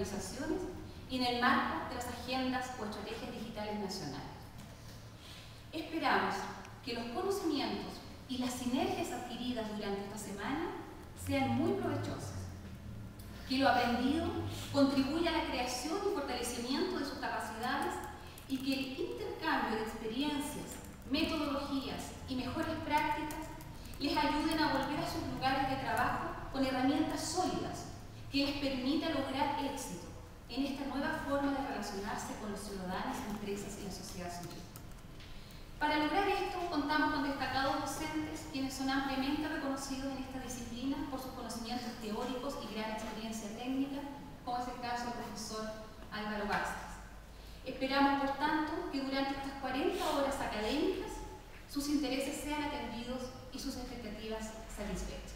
organizaciones y en el marco de las agendas o estrategias digitales nacionales. Esperamos que los conocimientos y las sinergias adquiridas durante esta semana sean muy provechosas, que lo aprendido contribuya a la creación y fortalecimiento de sus capacidades y que el intercambio de experiencias, metodologías y mejores prácticas les ayuden a volver a sus lugares de trabajo con herramientas que les permita lograr éxito en esta nueva forma de relacionarse con los ciudadanos, empresas y la sociedad civil. Para lograr esto, contamos con destacados docentes quienes son ampliamente reconocidos en esta disciplina por sus conocimientos teóricos y gran experiencia técnica, como es el caso del profesor Álvaro Vázquez. Esperamos, por tanto, que durante estas 40 horas académicas sus intereses sean atendidos y sus expectativas satisfechas.